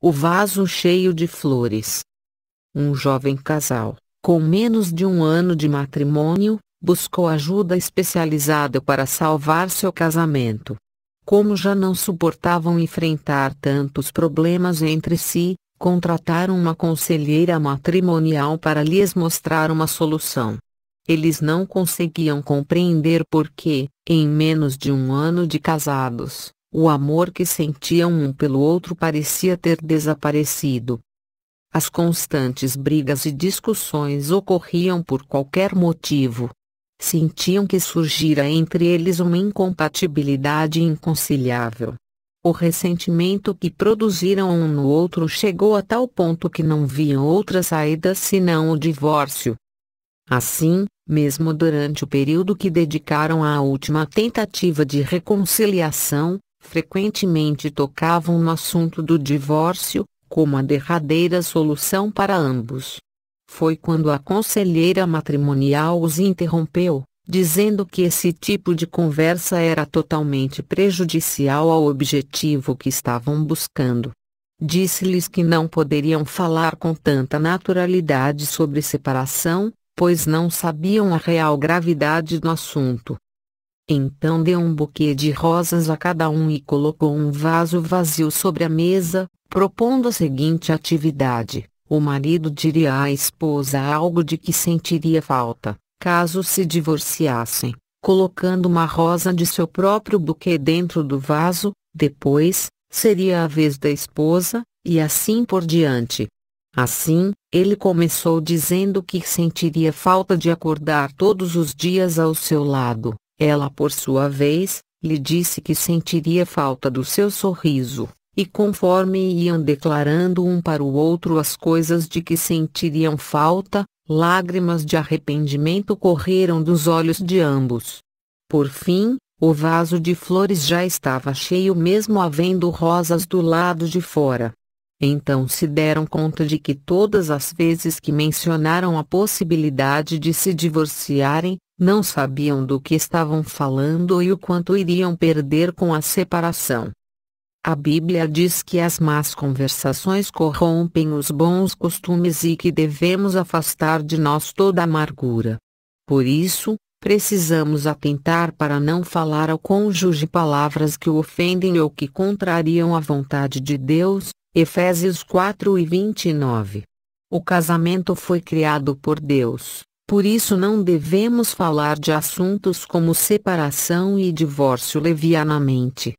o vaso cheio de flores. Um jovem casal, com menos de um ano de matrimônio, buscou ajuda especializada para salvar seu casamento. Como já não suportavam enfrentar tantos problemas entre si, contrataram uma conselheira matrimonial para lhes mostrar uma solução. Eles não conseguiam compreender por que, em menos de um ano de casados, o amor que sentiam um pelo outro parecia ter desaparecido. As constantes brigas e discussões ocorriam por qualquer motivo. Sentiam que surgira entre eles uma incompatibilidade inconciliável. O ressentimento que produziram um no outro chegou a tal ponto que não viam outra saída senão o divórcio. Assim, mesmo durante o período que dedicaram à última tentativa de reconciliação, frequentemente tocavam no assunto do divórcio, como a derradeira solução para ambos. Foi quando a conselheira matrimonial os interrompeu, dizendo que esse tipo de conversa era totalmente prejudicial ao objetivo que estavam buscando. Disse-lhes que não poderiam falar com tanta naturalidade sobre separação, pois não sabiam a real gravidade do assunto. Então deu um buquê de rosas a cada um e colocou um vaso vazio sobre a mesa, propondo a seguinte atividade: o marido diria à esposa algo de que sentiria falta, caso se divorciassem, colocando uma rosa de seu próprio buquê dentro do vaso, depois, seria a vez da esposa, e assim por diante. Assim, ele começou dizendo que sentiria falta de acordar todos os dias ao seu lado, ela, por sua vez, lhe disse que sentiria falta do seu sorriso, e conforme iam declarando um para o outro as coisas de que sentiriam falta, lágrimas de arrependimento correram dos olhos de ambos. Por fim, o vaso de flores já estava cheio mesmo havendo rosas do lado de fora. Então se deram conta de que todas as vezes que mencionaram a possibilidade de se divorciarem, não sabiam do que estavam falando e o quanto iriam perder com a separação. A Bíblia diz que as más conversações corrompem os bons costumes e que devemos afastar de nós toda amargura. Por isso, precisamos atentar para não falar ao cônjuge palavras que o ofendem ou que contrariam a vontade de Deus. Efésios 4 e 29. O casamento foi criado por Deus por isso não devemos falar de assuntos como separação e divórcio levianamente.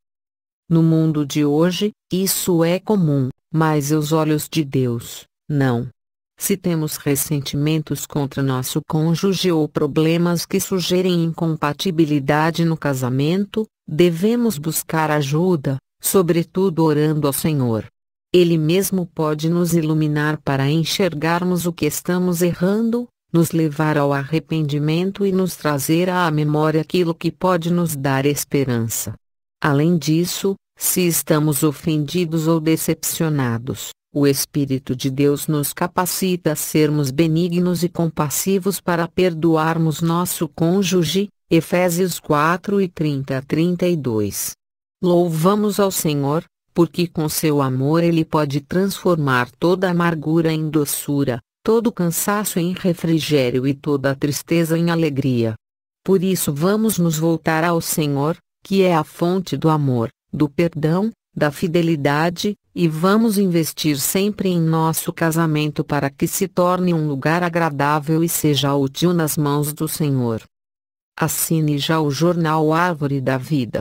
No mundo de hoje, isso é comum, mas aos olhos de Deus, não. Se temos ressentimentos contra nosso cônjuge ou problemas que sugerem incompatibilidade no casamento, devemos buscar ajuda, sobretudo orando ao Senhor. Ele mesmo pode nos iluminar para enxergarmos o que estamos errando, nos levar ao arrependimento e nos trazer à memória aquilo que pode nos dar esperança. Além disso, se estamos ofendidos ou decepcionados, o Espírito de Deus nos capacita a sermos benignos e compassivos para perdoarmos nosso cônjuge. Efésios 4 e 30 a 32. Louvamos ao Senhor, porque com seu amor ele pode transformar toda amargura em doçura, todo cansaço em refrigério e toda tristeza em alegria. Por isso vamos nos voltar ao Senhor, que é a fonte do amor, do perdão, da fidelidade, e vamos investir sempre em nosso casamento para que se torne um lugar agradável e seja útil nas mãos do Senhor. Assine já o jornal Árvore da Vida.